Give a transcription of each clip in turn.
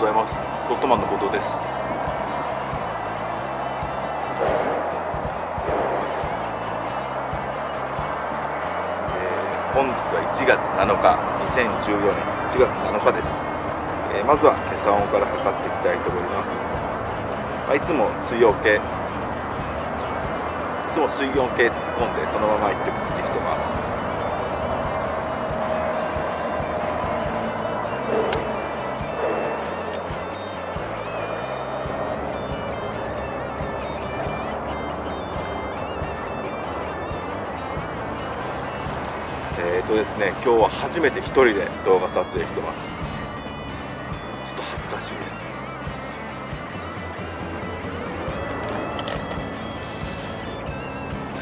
ございます。ロットマンの後藤です。えー本日は1月7日2014年1月7日です、えーまずは今朝音から測っていきたいと思います、まあ、いつも水温計いつも水温計突っ込んでそのまま一曲釣りしてます。ね今日は初めて一人で動画撮影してます。ちょっと恥ずかしいです。ね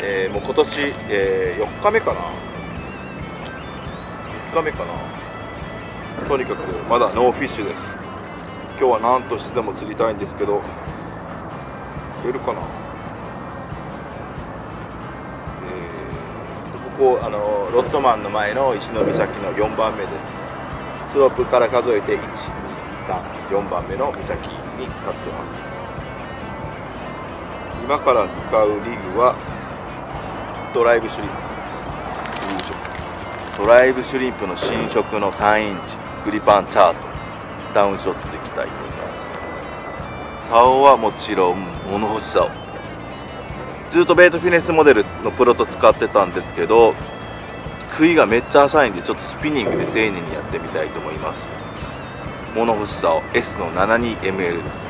えーもう今年、え4日目かな。3日目かな。とにかくまだノーフィッシュです。今日は何としてでも釣りたいんですけど釣れるかな？ここあのロットマンの前の石の岬の4番目です。スロープから数えて1234番目の岬に立ってます。今から使うリグはドライブシュリンプドライブシュリンプの新色の3インチグリパンチャートダウンショットでいきたいと思います竿はもちろん物干し竿ずっとベイトフィネスモデルのプロと使ってたんですけど杭がめっちゃ浅いんでちょっとスピニングで丁寧にやってみたいと思います。物干しさを S の 72ml です。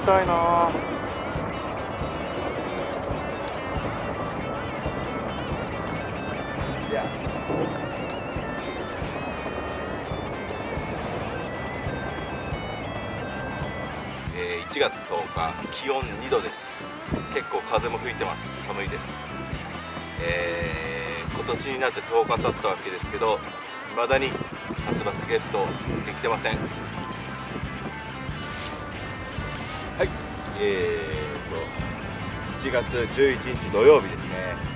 りたいな。えー1月10日気温2度です。結構風も吹いてます。寒いです。えー今年になって10日経ったわけですけど未だに初バスゲットできてません。えー、と1月11日土曜日ですね、えー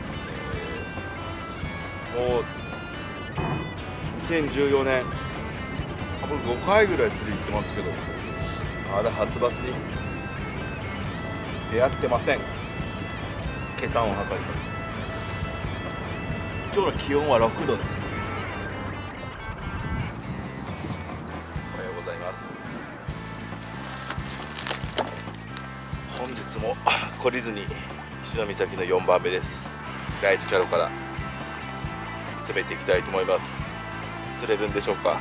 もう2014年多分5回ぐらい釣り行ってますけどまだ初バスに出会ってません。計算を測ります。今日の気温は6度です。懲りずに石の岬の4番目です。ライトキャロから攻めていきたいと思います。釣れるんでしょうか？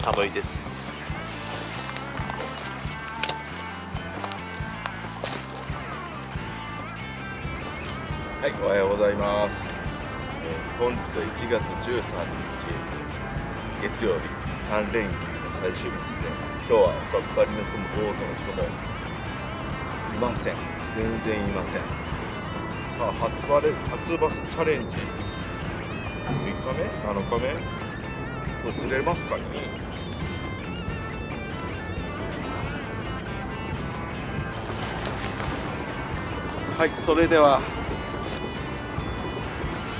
寒いです。はいおはようございます、えー本日は1月13日月曜日3連休の最終日ですね。今日はバッバリの人もボートの人もいません。全然いません。さあ初バレ初バスチャレンジ。6日目？7日目？これ釣れますかね？はいそれでは。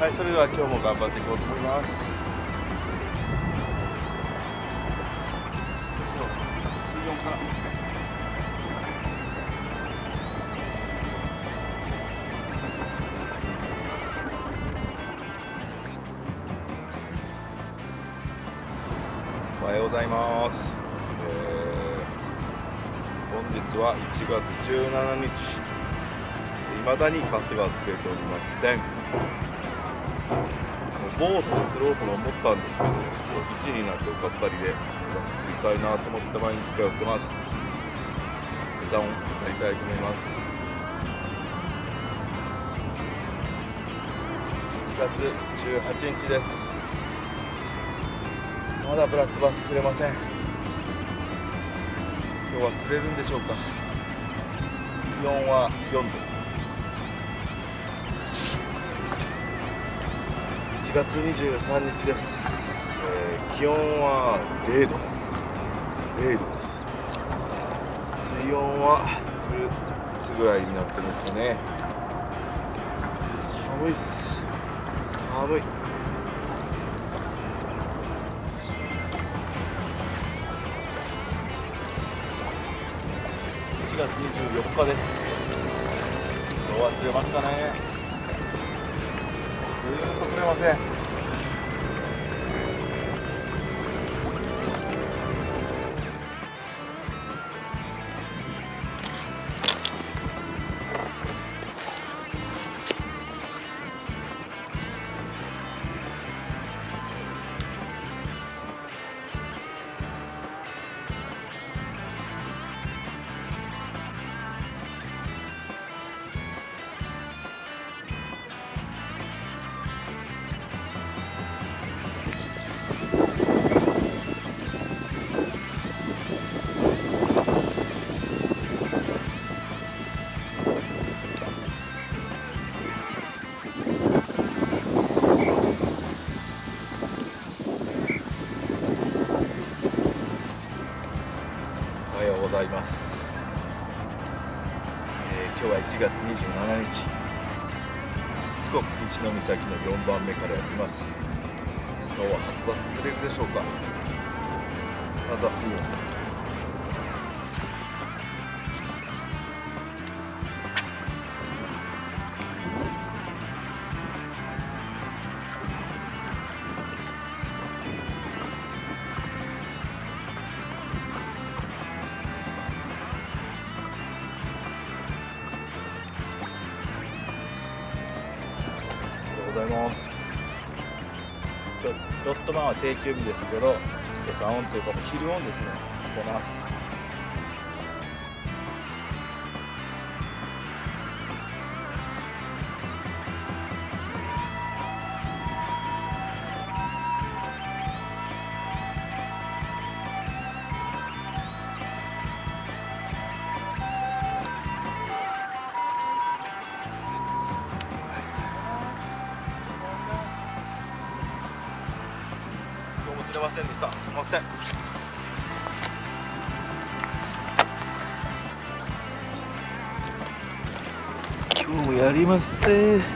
はいそれでは今日も頑張っていこうと思います。ございます、えー本日は1月17日。未だにバスが釣れておりません。ボートで釣ろうとも思ったんですけどちょっと1になっておかっぱりでバス釣りたいなと思って毎日通ってます。餌を測りたいと思います。1月18日です。まだブラックバス釣れません。今日は釣れるんでしょうか？気温は4度。1月23日です。えー気温は0度。0度です。水温はいくつぐらいになってるんですかね。寒いっす。寒い1月24日です。今日は釣れますかね。ずっと釣れません。ざいます、えー今日は1月27日。しつこく一の岬の4番目からやってます。今日は初バス釣れるでしょうか？まずは水温。ロットマンは定休日ですけど朝オンというか昼オンですねしてます。ませんでした。すいません。今日もやります。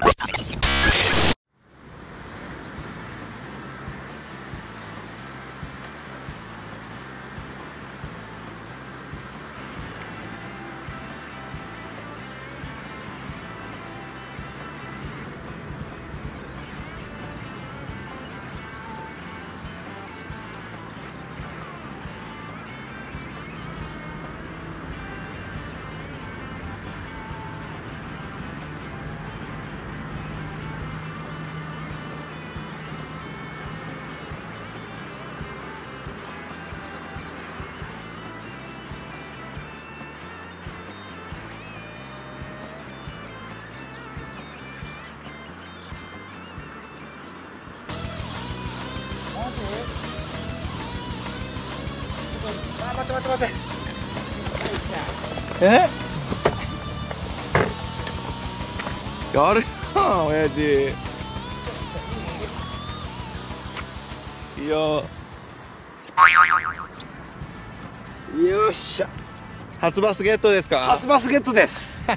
Let's go. え？やるやん親父。いや。よっしゃ。初バスゲットですか？初バスゲットです。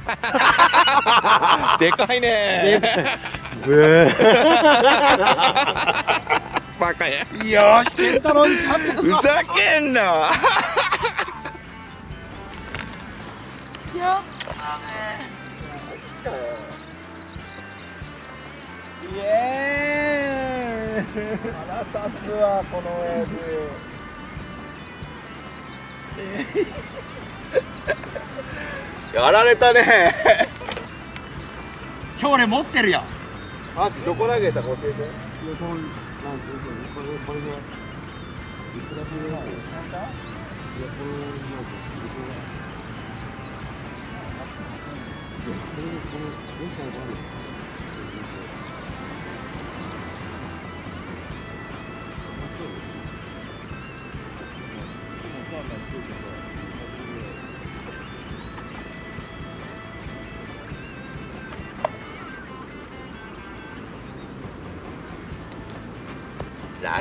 でかいね。ブーバカや。よし健太郎に勝ってるぞ。ふざけんなイエーイ。腹立つわこの親父やられたね。今日俺持ってるよ。マジどこ投げたか教えてこのなんていうの？これこれがい。くら分ぐらいラ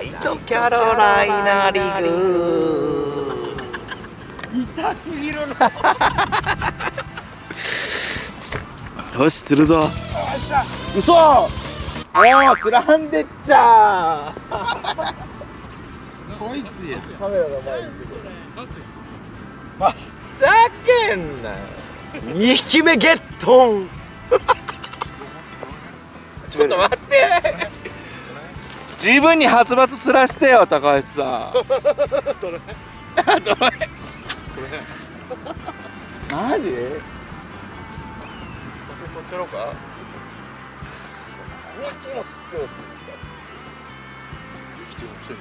イトキャロライナリグ痛すぎるなよし釣るぞ。嘘。おおつらんでっちゃ こいつや。カメラが前にまふざけんな。2匹目ゲットン。ちょっと待って。自分に発抜釣らしてよ高橋さん。マジ取っちゃろうか？2匹も釣ってほしミキティのくせに？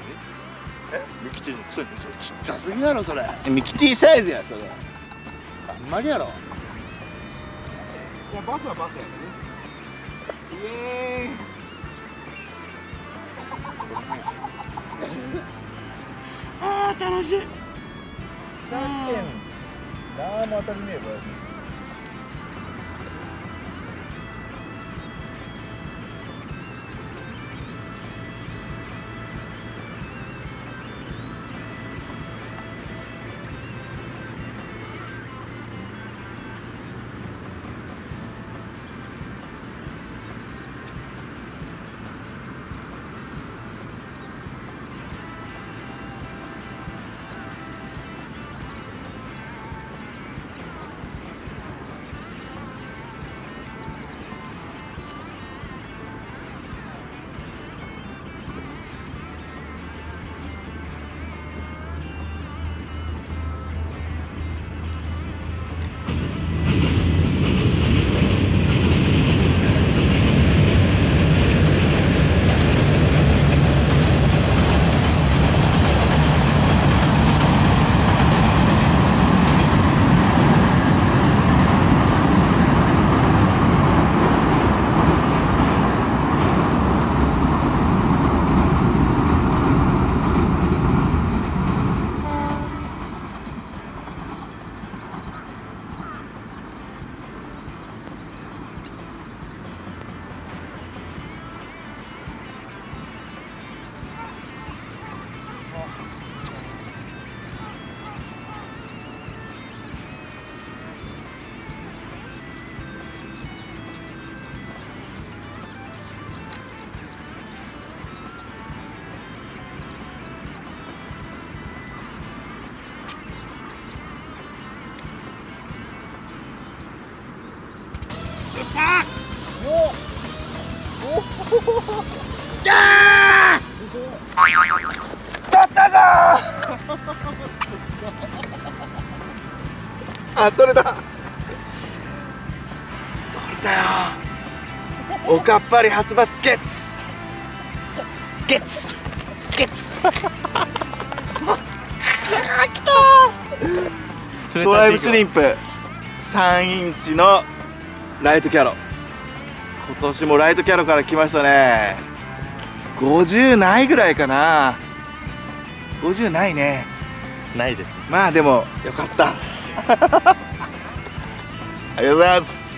え？ミキティのくせにそれちっちゃすぎやろそれ。いミキティサイズやそれ。あんまりやろ。いやバスはバスやねイエーイ。あー楽しい。さけんな。ん。も当たりねえわあ取れた。取れたよ。おかっぱり初抜ゲッツ。ゲッツ。ゲッツ。ドライブシュリンプ。3インチのライトキャロ。今年もライトキャロから来ましたね。50ないぐらいかな。50ないね。ないですまあでもよかった。ありがとうございます。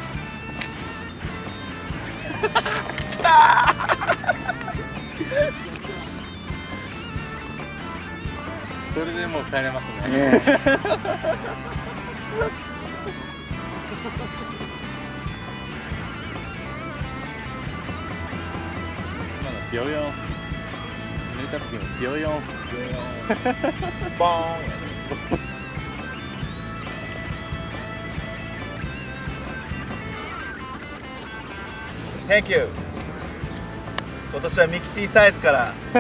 それでもう帰れますね。ね ビョヨン抜いた時ビョヨンン Thank you. 今年はミキティサイズから。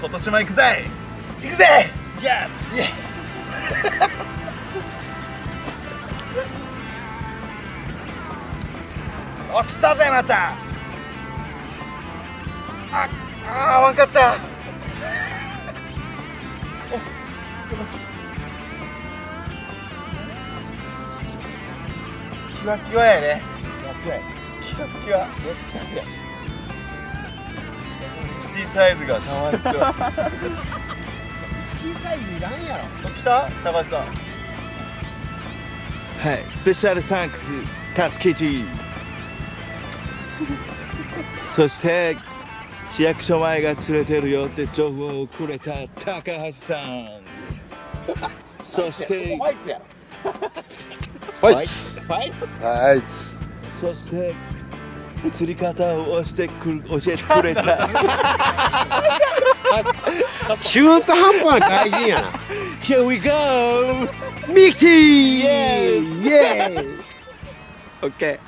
今年も行くぜ。行くぜ。Yes! yes. おきたぜまた。ああーわんかった。おキワキワやね。キワキワ。キティサイズがたまっちゃう。T サイズいらんやろ。来た？高橋さん。はい。スペシャルサンクスタツキチそして市役所前が連れてるよって情報をくれた高橋さん。そしてファイツ。やろファイツ。ファイツファイツそして釣り方を教えてく教えてくれた。中途半端な外人やな。Here we go! ミキティ Yes! イエーイ OK